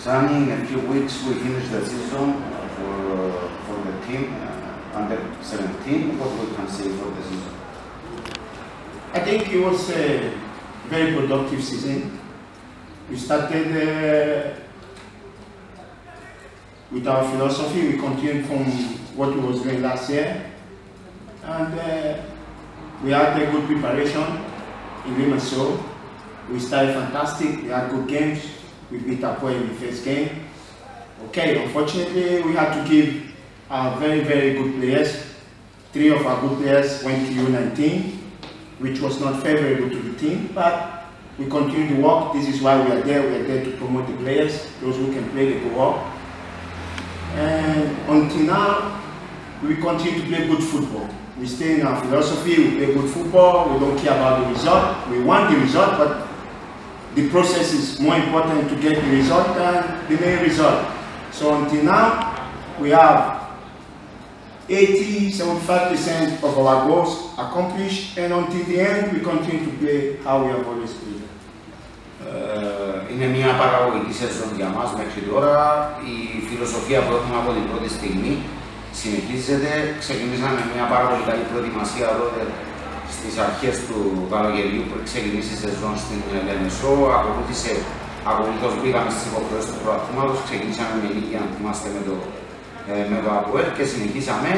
Sunny, in a few weeks we finish the season for, for the team uh, under 17. What we can say for the season? I think it was a very productive season. We started uh, with our philosophy. We continued from what we was doing last year, and uh, we had a good preparation in Limassol. We started fantastic. We had good games. We beat Apoel in the first game. Okay, unfortunately, we had to give our very, very good players. Three of our good players went to U19, which was not favorable to the team, but we continue to work. This is why we are there. We are there to promote the players. Those who can play, they go up. And until now, we continue to play good football. We stay in our philosophy, we play good football, we don't care about the result. We want the result, but the process is more important to get the result than the main result. So until now, we have 80, 75% of our goals accomplished, and until the end, we continue to play how we have always played. Ε, είναι μια παραγωγική σεζόν για μας μέχρι τώρα. Η φιλοσοφία που έχουμε από την πρώτη στιγμή συνεχίζεται. Ξεκινήσαμε μια πάρα πολύ καλή προετοιμασία εδώ στις αρχές του καλοκαιριού που ξεκινήσει η σεζόν στην Λεμεσό. Ακολούθησε, ακολούθως μπήκαμε στις υποχρεώσεις του προαθήματος, ξεκινήσαμε με λίγη, αν θυμάστε, με το, ε, με το ΑΠΟΕΛ και συνεχίσαμε.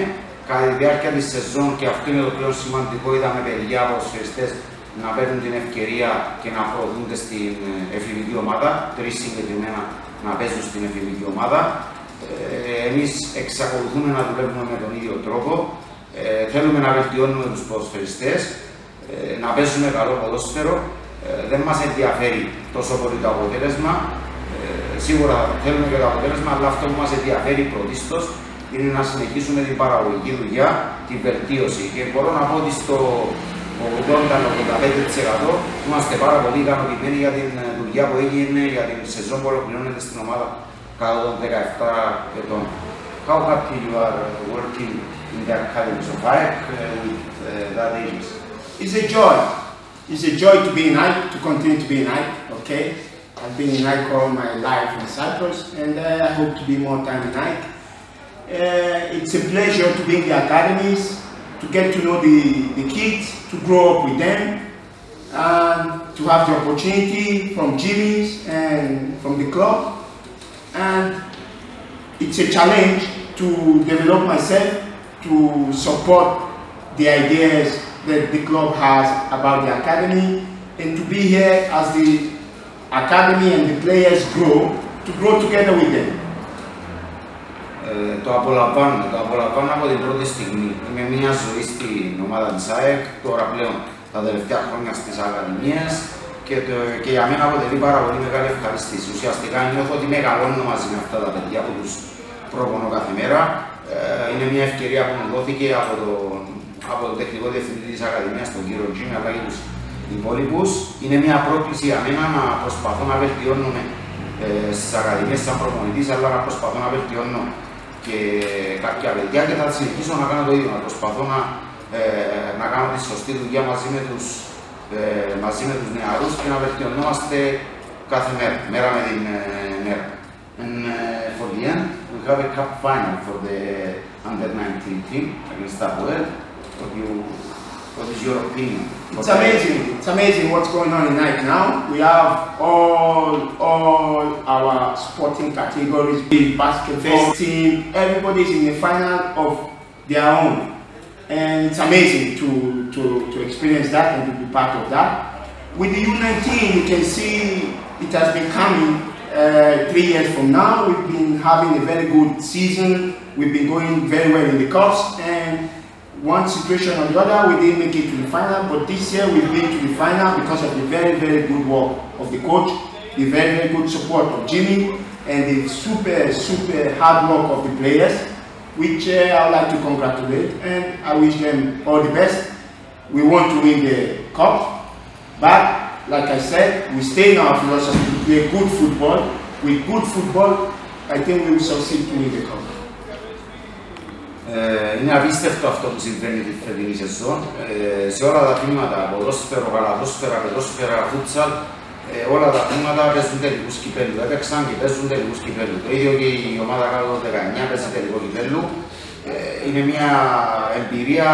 Κατά τη διάρκεια της σεζόν, και αυτό είναι το πιο σημαντικό, είδαμε παιδιά ποδοσφαιριστές να παίρνουν την ευκαιρία και να προωθούνται στην εφηβική ομάδα, τρεις συγκεκριμένα να παίζουν στην εφηβική ομάδα. Ε, εμείς εξακολουθούμε να δουλεύουμε με τον ίδιο τρόπο. Ε, θέλουμε να βελτιώνουμε τους ποδοσφαιριστές, ε, να παίζουμε καλό ποδόσφαιρο. Ε, δεν μας ενδιαφέρει τόσο πολύ το αποτέλεσμα. Ε, σίγουρα θέλουμε και το αποτέλεσμα, αλλά αυτό που μας ενδιαφέρει πρωτίστως είναι να συνεχίσουμε την παραγωγική δουλειά, την βελτίωση. Και μπορώ να πω ότι στο 80-85% είμαστε πάρα πολύ ικανοποιημένοι για την δουλειά που έγινε, για την σεζόν που ολοκληρώνεται στην ομάδα κατά των 17 ετών. How happy you are working; in the Academy of AEK uh, with uh, that age? It's a joy. It's a joy to be in Ike, to continue to be in Ike, okay? I've been in Ike all my life in Cyprus, and uh, I hope to be more time in Ike. Uh, it's a pleasure to be in the academies, to get to know the, the kids, to grow up with them, and to have the opportunity from Jimmy's and from the club. And it's a challenge to develop myself, to support the ideas that the club has about the academy, and to be here as the academy and the players grow, to grow together with them. Ε, το απολαμβάνω, το απολαμβάνω από την πρώτη στιγμή. Είμαι μια ζωή στην ομάδα της ΑΕΚ, τώρα πλέον τα τελευταία χρόνια στις Ακαδημίες και, το, και για μένα αποτελεί πάρα πολύ μεγάλη ευχαριστήση. Ουσιαστικά νιώθω ότι μεγαλώνω μαζί με αυτά τα παιδιά που τους προπονώ κάθε μέρα. Ε, είναι μια ευκαιρία που μου δόθηκε από τον, από το τεχνικό διευθυντή της Ακαδημίας, τον κύριο Τζίμι, αλλά και τους υπόλοιπους. Είναι μια πρόκληση για μένα να προσπαθώ να βελτιώνουμε ε, στις Ακαδημίες σαν προπονητής, αλλά να προσπαθώ να βελτιώνω και κάποια παιδιά και θα συνεχίσω να κάνω το ίδιο, να προσπαθώ να, ε, να κάνω τη σωστή δουλειά μαζί με τους, ε, μαζί με τους νεαρούς και να βελτιωνόμαστε κάθε μέρα, μέρα με την ε, μέρα. And uh, for the end, we have a cup final for the under-19 team against Apoel. What, you, what is your opinion? It's amazing. It's amazing what's going on in Nike now. We have all all our sporting categories, big basketball team. Everybody's in the final of their own, and it's amazing to to to experience that and to be part of that. With the U19, you can see it has been coming. Uh, three years from now, we've been having a very good season. We've been going very well in the cups, and one situation or the other, we didn't make it to the final, but this year we've been to the final because of the very, very good work of the coach, the very, very good support of Jimmy, and the super, super hard work of the players, which uh, I would like to congratulate, and I wish them all the best. We want to win the cup, but like I said, we stay in our philosophy to play good football. With good football, I think we will succeed to win the cup. Ε, είναι απίστευτο αυτό που συμβαίνει τη φετινή σεζόν. Ε, σε όλα τα τμήματα, ποδόσφαιρο, καλαδόσφαιρα, παιδόσφαιρα, φούτσαλ, ε, όλα τα τμήματα παίζουν τελικούς κυπέλους. Έπαιξαν και παίζουν τελικούς κυπέλους. Το ίδιο και η ομάδα κάτω το 19 παίζει τελικό κυπέλου. Ε, είναι μια εμπειρία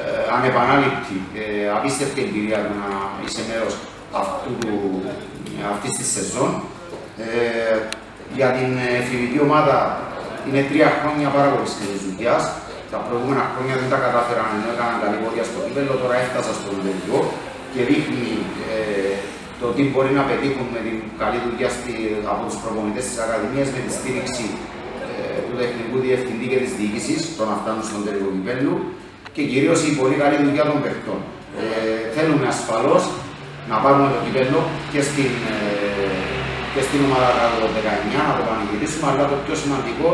ε, ανεπανάληπτη, ε, απίστευτη εμπειρία να είσαι μέρος αυτού του, αυτής της σεζόν. Ε, για την εφηβική ομάδα είναι τρία χρόνια πάρα πολύ σκληρής δουλειάς. Τα προηγούμενα χρόνια δεν τα κατάφεραν ενώ έκαναν καλή πόδια στο κύπελο, τώρα έφτασα στο τελικό και δείχνει ε, το τι μπορεί να πετύχουν με την καλή δουλειά στη, από τους προπονητές της Ακαδημίας με τη στήριξη ε, του τεχνικού διευθυντή και της διοίκησης, το να φτάνουν στον τελικό κυπέλου και κυρίως η πολύ καλή δουλειά των παιχτών. Ε, θέλουμε ασφαλώς να πάρουμε το κυπέλο και στην, ε, και στην ομάδα του 19 να το πανηγυρίσουμε, αλλά το πιο σημαντικό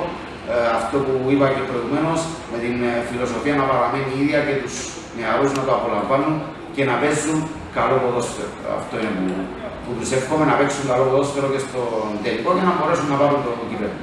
ε, αυτό που είπα και προηγουμένως, με την ε, φιλοσοφία να παραμένει η ίδια και τους νεαρούς να το απολαμβάνουν και να παίζουν καλό ποδόσφαιρο. Αυτό είναι που, που τους εύχομαι να παίξουν καλό ποδόσφαιρο και στο τελικό και να μπορέσουν να πάρουν το κύπελο.